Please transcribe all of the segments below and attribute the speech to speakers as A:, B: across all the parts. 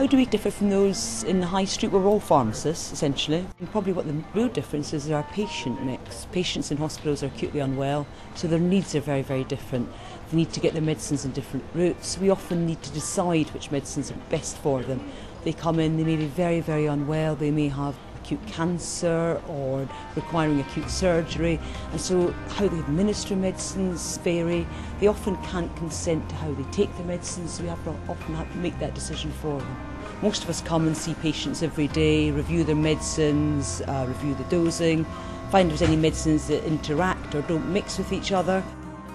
A: How do we differ from those in the high street? We're all pharmacists, essentially. And probably what the real difference is our patient mix. Patients in hospitals are acutely unwell, so their needs are very, very different. They need to get their medicines in different routes. We often need to decide which medicines are best for them. They come in, they may be very, very unwell, they may have acute cancer or requiring acute surgery. And so how they administer medicines vary. They often can't consent to how they take the medicines, so we have to often have to make that decision for them. Most of us come and see patients every day, review their medicines, uh, review the dosing, find if there's any medicines that interact or don't mix with each other.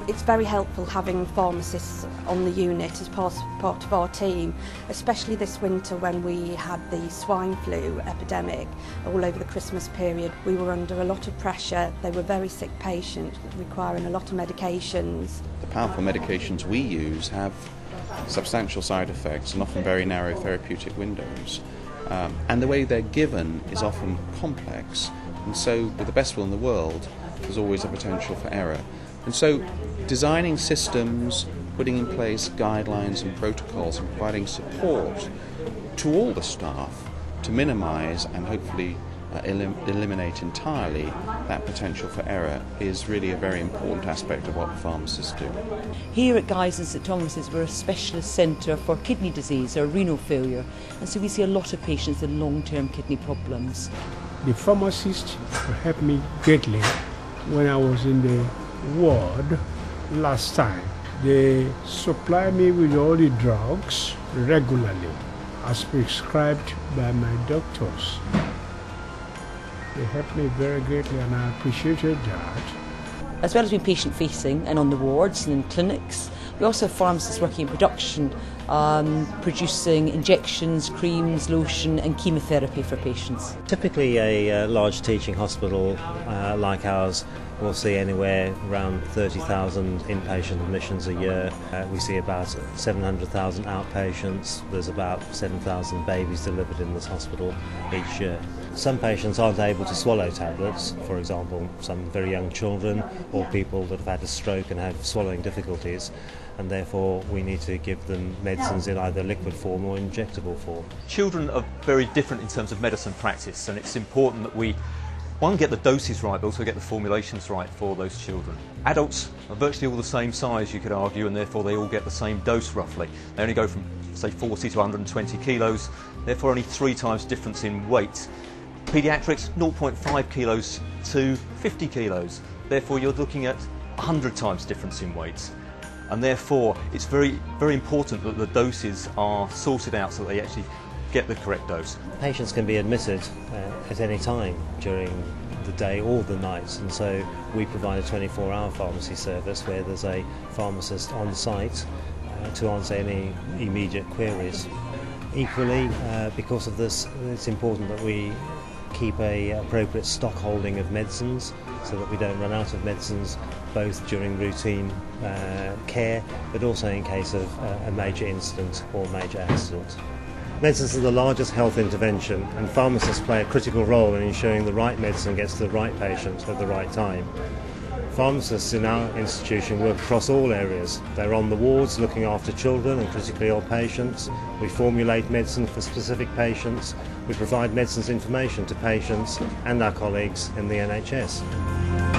B: It's very helpful having pharmacists on the unit as part, part of our team, especially this winter when we had the swine flu epidemic all over the Christmas period. We were under a lot of pressure. They were very sick patients requiring a lot of medications.
C: The powerful medications we use have substantial side effects and often very narrow therapeutic windows. Um, and the way they're given is often complex. And so, with the best will in the world, there's always a potential for error. And so, designing systems, putting in place guidelines and protocols, and providing support to all the staff to minimize and hopefully uh, elim- eliminate entirely that potential for error is really a very important aspect of what pharmacists do.
A: Here at Guy's and St Thomas's, we're a specialist centre for kidney disease or renal failure, and so we see a lot of patients with long term kidney problems.
D: The pharmacist helped me greatly when I was in the ward last time. They supply me with all the drugs regularly as prescribed by my doctors. They helped me very greatly and I appreciated that.
A: As well as being patient facing and on the wards and in clinics, we also have pharmacists working in production, um, producing injections, creams, lotion, and chemotherapy for patients.
E: Typically, a uh, large teaching hospital uh, like ours will see anywhere around 30,000 inpatient admissions a year. Uh, we see about 700,000 outpatients. There's about 7,000 babies delivered in this hospital each year. Some patients aren't able to swallow tablets, for example, some very young children or people that have had a stroke and have swallowing difficulties, and therefore we need to give them medicines in either liquid form or injectable form.
F: Children are very different in terms of medicine practice, and it's important that we one, get the doses right, but also get the formulations right for those children. Adults are virtually all the same size, you could argue, and therefore they all get the same dose roughly. They only go from, say, 40 to 120 kilos, therefore only three times difference in weight. Pediatrics, 0.5 kilos to 50 kilos, therefore you're looking at 100 times difference in weight. And therefore, it's very, very important that the doses are sorted out so that they actually get the correct dose.
E: Patients can be admitted uh, at any time during the day or the night, and so we provide a 24 hour pharmacy service where there's a pharmacist on site uh, to answer any immediate queries. Equally, uh, because of this, it's important that we keep a appropriate stock holding of medicines so that we don't run out of medicines both during routine uh, care but also in case of uh, a major incident or major accident. Medicines are the largest health intervention, and pharmacists play a critical role in ensuring the right medicine gets to the right patient at the right time. Pharmacists in our institution work across all areas. They're on the wards looking after children and critically ill patients. We formulate medicine for specific patients. We provide medicines information to patients and our colleagues in the NHS.